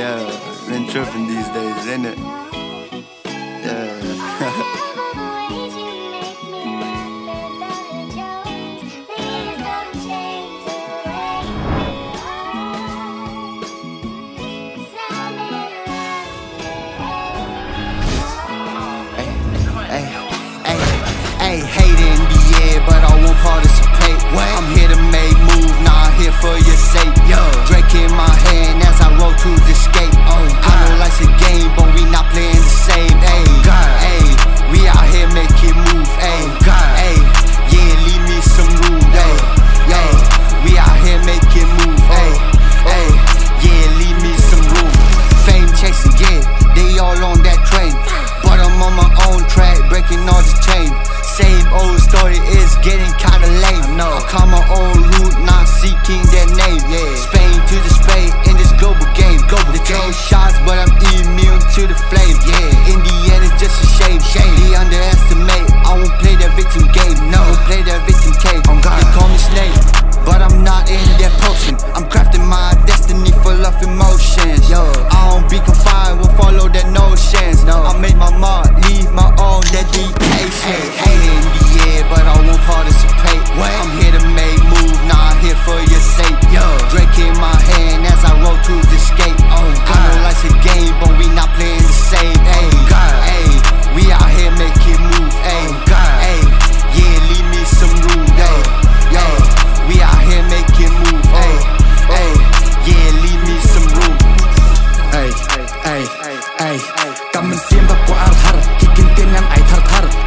Yeah, been tripping these days, ain't it? Yeah. Hey, hate in the air, but I won't participate. What? I'm here to make moves, not here for your sake. Yo. Drake in my hand to the flame. Yeah.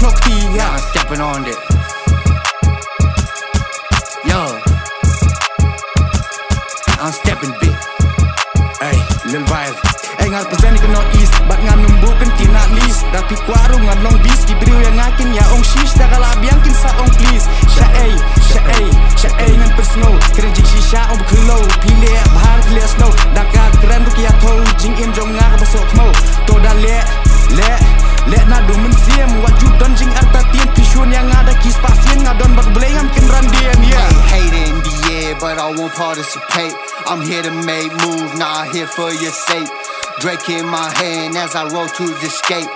snok ti, Yeah. I'm stepping on it. Yo, I'm stepping big. Ay, Lil Vile Ay ngal pesan ke north east Bat ngan numbukan tina list Dapi ngan long beast Kibriu yang ngakin ya ong shish Dah pasien Ngadon bak belengam ken randian yeah Hey, hate in the air, but I won't participate. I'm here to make moves, not here for your sake. Drake in my hand as I roll to the skate.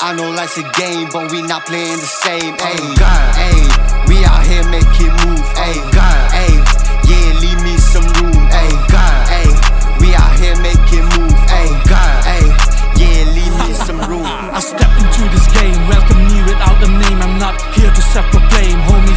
I know life's a game, but we not playing the same. Hey, oh, God, hey, we out here making moves. Oh, hey, God, hey, yeah, leave me some room. Oh, hey, God, hey, we out here making moves. Hey, God, hey, yeah, leave me some room. I step into this game, welcome me without a name. I'm not here to self-proclaim.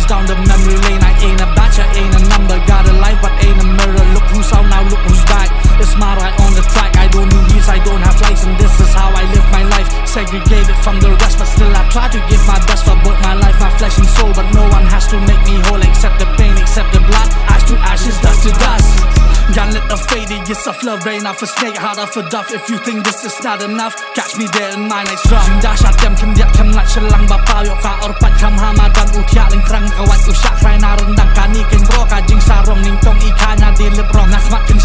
Homies down the memory lane. I ain't a batch, I ain't a number. Got a life, but ain't a mirror. Look who's out now, look who's back. It's my right on the track. I don't do leaves, I don't have lights, and this is how I live my life. Segregated from the rest, but still I try to give my best for both my life, my flesh and soul. But no one has to make me whole, except the pain, except the blood. Ash to ashes, dust to dust. Young lit of faded, yes of love rain off a snake, hard off a duff. If you think this is not enough, catch me there in my next drum. Jing dash at them, kim diat kim lat shelang bapa yo ka or pat kam hamadan utia ling krang kawat usyak krai na rendang kani ken bro ka jing sarong ning tong ikanya di lip rong nak mat ken syak brak syak ken dong hal